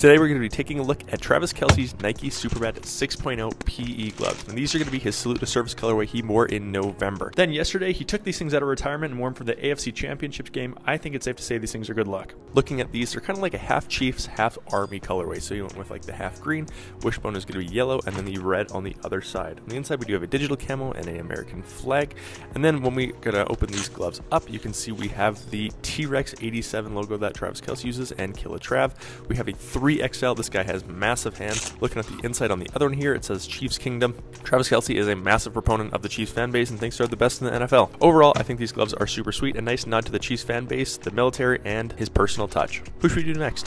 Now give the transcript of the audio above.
Today we're going to be taking a look at Travis Kelce's Nike Superbad 6.0 PE gloves. And these are going to be his salute to service colorway he wore in November. Then yesterday he took these things out of retirement and wore them for the AFC Championship game. I think it's safe to say these things are good luck. Looking at these, they're kind of like a half Chiefs, half Army colorway. So you went with like the half green, wishbone is going to be yellow, and then the red on the other side. On the inside we do have a digital camo and an American flag. And then when we're going to open these gloves up, you can see we have the T-Rex 87 logo that Travis Kelsey uses and Killer Trav. We have a 3XL. This guy has massive hands. Looking at the inside on the other one here, it says Chiefs Kingdom. Travis Kelce is a massive proponent of the Chiefs fan base and thinks they're the best in the NFL. Overall, I think these gloves are super sweet. A nice nod to the Chiefs fan base, the military, and his personal touch. Who should we do next?